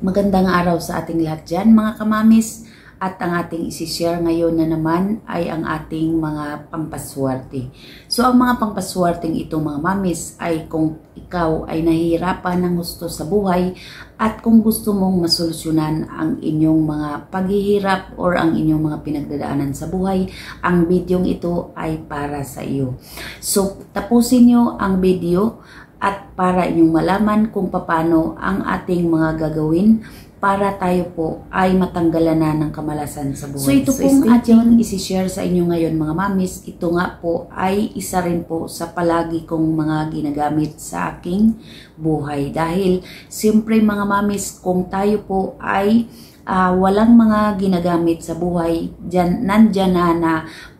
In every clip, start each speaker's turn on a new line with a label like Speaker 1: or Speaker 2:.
Speaker 1: Magandang araw sa ating lahat dyan mga kamamis at ang ating isishare ngayon na naman ay ang ating mga pampaswerte. So ang mga pampaswerteng ito mga mamis ay kung ikaw ay nahihirapan ng gusto sa buhay at kung gusto mong masolusyonan ang inyong mga paghihirap or ang inyong mga pinagdadaanan sa buhay, ang bidyong ito ay para sa iyo. So tapusin nyo ang video at para inyong malaman kung paano ang ating mga gagawin para tayo po ay matanggalan na ng kamalasan sa buhay. So ito so, pong ating isi-share sa inyo ngayon mga mamis, ito nga po ay isa rin po sa palagi kong mga ginagamit sa aking buhay. Dahil siyempre mga mamis, kung tayo po ay uh, walang mga ginagamit sa buhay, dyan, nandyan na na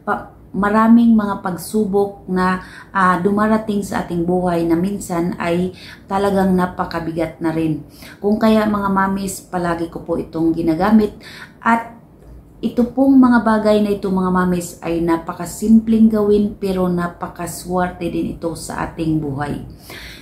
Speaker 1: pa, maraming mga pagsubok na uh, dumarating sa ating buhay na minsan ay talagang napakabigat na rin. Kung kaya mga mamis, palagi ko po itong ginagamit at ito pong mga bagay na ito mga mamis ay napakasimpleng gawin pero napakaswerte din ito sa ating buhay.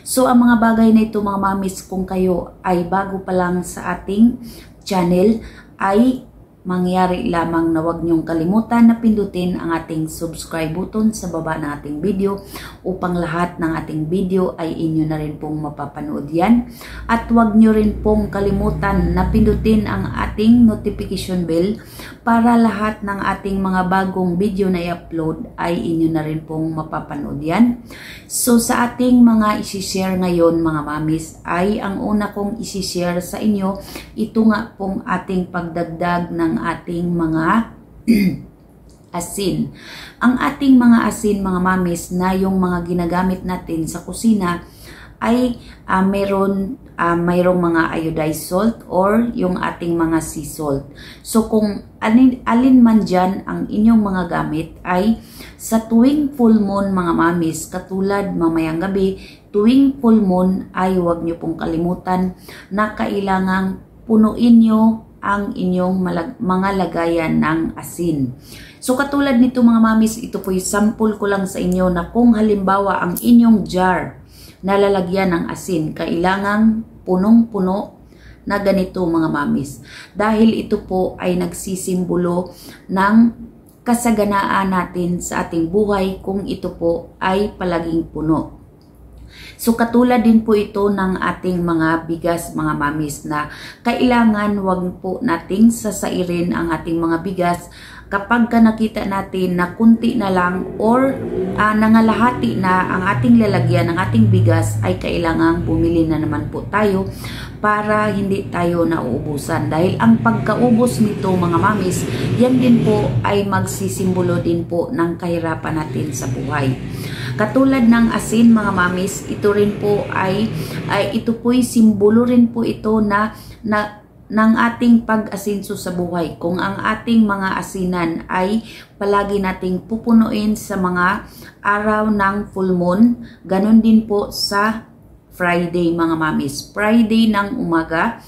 Speaker 1: So ang mga bagay na ito mga mamis kung kayo ay bago pa lang sa ating channel ay mangyari lamang na huwag niyong kalimutan na pindutin ang ating subscribe button sa baba ng ating video upang lahat ng ating video ay inyo na rin pong mapapanood yan. At huwag niyo rin pong kalimutan na pindutin ang ating notification bell para lahat ng ating mga bagong video na i-upload ay inyo na rin pong mapapanood yan. So sa ating mga isi-share ngayon mga mamis ay ang una kong isi-share sa inyo ito nga pong ating pagdagdag ng ating mga asin. Ang ating mga asin mga mamis na yung mga ginagamit natin sa kusina ay uh, meron uh, mayroong mga iodized salt or yung ating mga sea salt. So kung alin, alin man dyan ang inyong mga gamit ay sa tuwing full moon mga mamis, katulad mamayang gabi, tuwing full moon ay huwag nyo pong kalimutan na kailangang punuin nyo ang inyong mga lagayan ng asin. So katulad nito mga mamis, ito po yung sample ko lang sa inyo na kung halimbawa ang inyong jar na lalagyan ng asin, kailangang punong-puno na ganito mga mamis. Dahil ito po ay nagsisimbolo ng kasaganaan natin sa ating buhay kung ito po ay palaging puno. So katulad din po ito ng ating mga bigas mga mamis na kailangan wag po nating sasairin ang ating mga bigas kapag ka nakita natin na kunti na lang or uh, nangalahati na ang ating lalagyan ng ating bigas ay kailangang bumili na naman po tayo para hindi tayo nauubusan. Dahil ang pagkaubos nito mga mamis, yan din po ay magsisimbolo din po ng kahirapan natin sa buhay. Katulad ng asin mga mamis, ito rin po ay, ay ito po ay simbolo rin po ito na, na ng ating pag-asinso sa buhay. Kung ang ating mga asinan ay palagi nating pupunuin sa mga araw ng full moon, ganun din po sa Friday mga mamis. Friday ng umaga,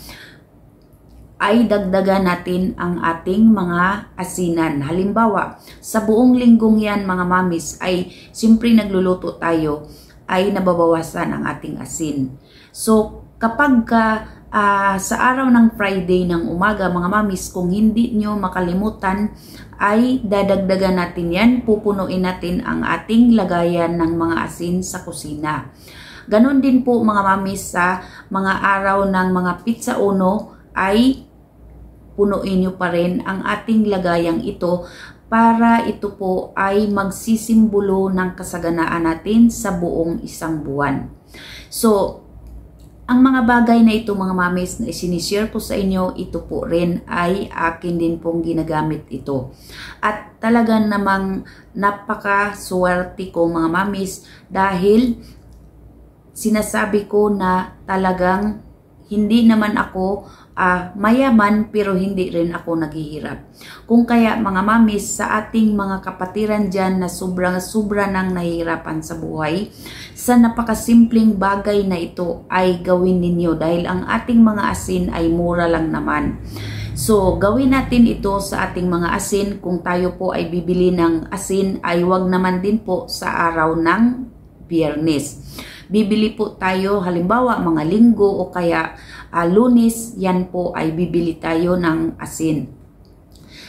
Speaker 1: ay dagdagan natin ang ating mga asinan. Halimbawa, sa buong linggong yan mga mamis ay siyempre nagluluto tayo ay nababawasan ang ating asin. So kapag ka, uh, sa araw ng Friday ng umaga mga mamis kung hindi nyo makalimutan ay dadagdagan natin yan, pupunuin natin ang ating lagayan ng mga asin sa kusina. Ganon din po mga mamis sa mga araw ng mga pizza uno ay punuin nyo pa rin ang ating lagayang ito para ito po ay magsisimbolo ng kasaganaan natin sa buong isang buwan. So, ang mga bagay na ito mga mamis na isinishare ko sa inyo, ito po rin ay akin din pong ginagamit ito. At talaga namang napaka-swerte ko mga mamis dahil sinasabi ko na talagang hindi naman ako uh, mayaman pero hindi rin ako naghihirap. Kung kaya mga mamis sa ating mga kapatiran dyan na sobrang sobra nang nahihirapan sa buhay, sa napakasimpleng bagay na ito ay gawin ninyo dahil ang ating mga asin ay mura lang naman. So, gawin natin ito sa ating mga asin. Kung tayo po ay bibili ng asin, ay wag naman din po sa araw ng biyernes. Bibili po tayo halimbawa mga linggo o kaya uh, lunes, yan po ay bibili tayo ng asin.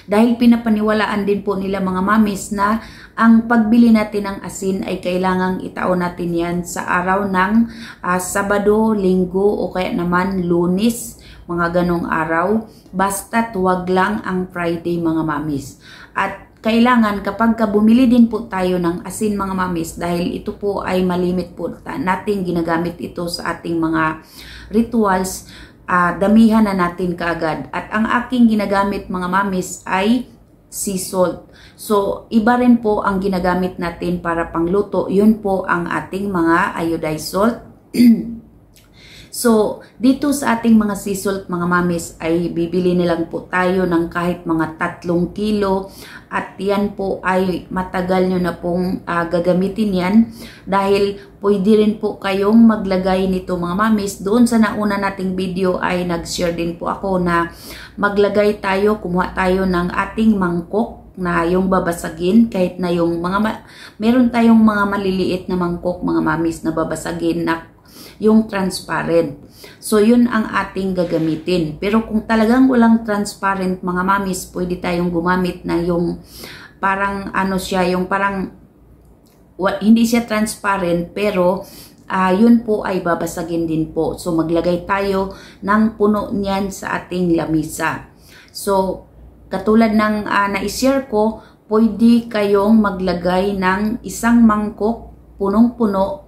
Speaker 1: Dahil pinapaniwalaan din po nila mga mamis na ang pagbili natin ng asin ay kailangang itaon natin yan sa araw ng uh, Sabado, Linggo o kaya naman Lunes, mga ganong araw. Basta't wag lang ang Friday mga mamis. At kailangan kapag ka bumili din po tayo ng asin mga mamis dahil ito po ay malimit po natin ginagamit ito sa ating mga rituals uh, damihan na natin kaagad. At ang aking ginagamit mga mamis ay sea salt. So iba rin po ang ginagamit natin para pangluto. Yun po ang ating mga iodized salt So, dito sa ating mga sea salt, mga mamis, ay bibili nilang po tayo ng kahit mga tatlong kilo at yan po ay matagal nyo na pong uh, gagamitin yan dahil pwede rin po kayong maglagay nito mga mamis. Doon sa nauna nating video ay nag-share din po ako na maglagay tayo, kumuha tayo ng ating mangkok na yung babasagin kahit na yung mga meron tayong mga maliliit na mangkok mga mamis na babasagin na yung transparent. So, yun ang ating gagamitin. Pero kung talagang walang transparent, mga mamis, pwede tayong gumamit na yung parang ano siya, yung parang well, hindi siya transparent, pero uh, yun po ay babasagin din po. So, maglagay tayo ng puno niyan sa ating lamisa. So, katulad ng uh, na-share ko, pwede kayong maglagay ng isang mangkok punong-puno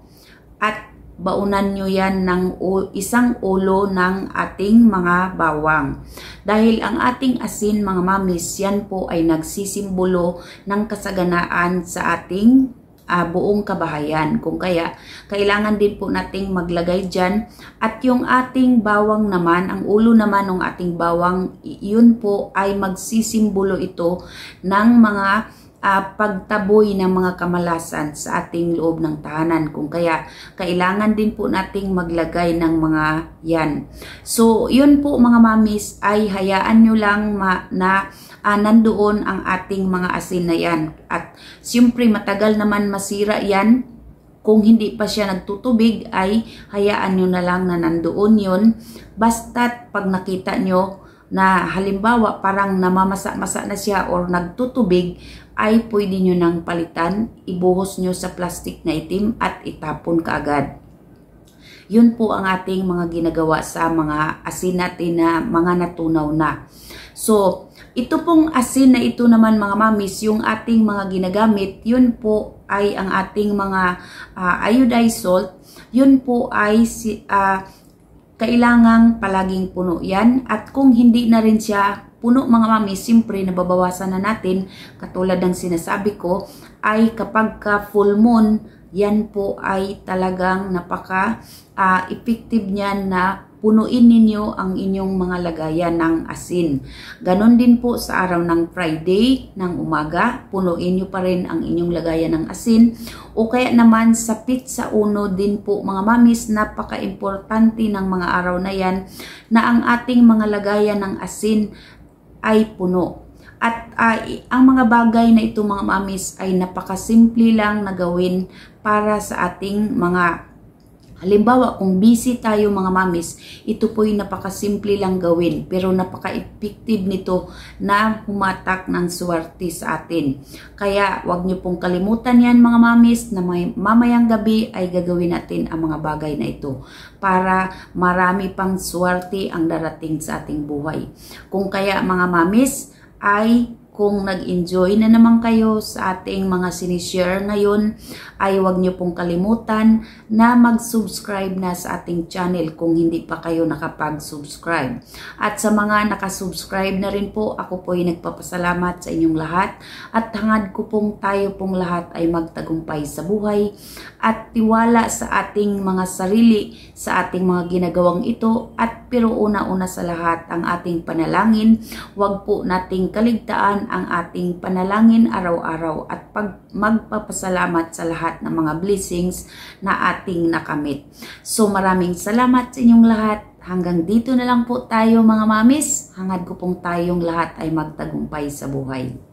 Speaker 1: at baunan nyo yan ng isang ulo ng ating mga bawang. Dahil ang ating asin mga mamis, yan po ay nagsisimbolo ng kasaganaan sa ating uh, buong kabahayan. Kung kaya, kailangan din po nating maglagay dyan. At yung ating bawang naman, ang ulo naman ng ating bawang, yun po ay magsisimbolo ito ng mga uh, pagtaboy ng mga kamalasan sa ating loob ng tahanan. Kung kaya, kailangan din po nating maglagay ng mga yan. So, yun po mga mamis ay hayaan nyo lang ma na uh, nandoon ang ating mga asin na yan. At siyempre matagal naman masira yan. Kung hindi pa siya nagtutubig ay hayaan nyo na lang na nandoon yun. Basta't pag nakita nyo na halimbawa parang namamasa-masa na siya or nagtutubig ay pwede nyo nang palitan, ibuhos nyo sa plastic na itim at itapon kaagad. Yun po ang ating mga ginagawa sa mga asin natin na mga natunaw na. So, ito pong asin na ito naman mga mamis, yung ating mga ginagamit, yun po ay ang ating mga uh, iodized salt. Yun po ay uh, kailangang palaging puno yan. At kung hindi na rin siya puno mga mami, siyempre nababawasan na natin, katulad ng sinasabi ko, ay kapag ka full moon, yan po ay talagang napaka uh, effective niyan na punuin ninyo ang inyong mga lagayan ng asin. Ganon din po sa araw ng Friday ng umaga, punuin nyo pa rin ang inyong lagayan ng asin. O kaya naman sa pizza uno din po mga mamis, napaka-importante ng mga araw na yan na ang ating mga lagayan ng asin ay puno. At uh, ang mga bagay na ito mga mamis ay napakasimple lang na gawin para sa ating mga Halimbawa, kung busy tayo mga mamis, ito po ay napakasimple lang gawin pero napaka-effective nito na humatak ng swerte sa atin. Kaya wag niyo pong kalimutan yan mga mamis na may, mamayang gabi ay gagawin natin ang mga bagay na ito para marami pang swerte ang darating sa ating buhay. Kung kaya mga mamis ay kung nag-enjoy na naman kayo sa ating mga sinishare ngayon, ay huwag niyo pong kalimutan na mag-subscribe na sa ating channel kung hindi pa kayo nakapag-subscribe. At sa mga nakasubscribe na rin po, ako po ay nagpapasalamat sa inyong lahat at hangad ko pong tayo pong lahat ay magtagumpay sa buhay at tiwala sa ating mga sarili, sa ating mga ginagawang ito at pero una-una sa lahat ang ating panalangin. Huwag po nating kaligtaan ang ating panalangin araw-araw at pag magpapasalamat sa lahat ng mga blessings na ating nakamit. So maraming salamat sa inyong lahat. Hanggang dito na lang po tayo mga mamis. Hangad ko pong tayong lahat ay magtagumpay sa buhay.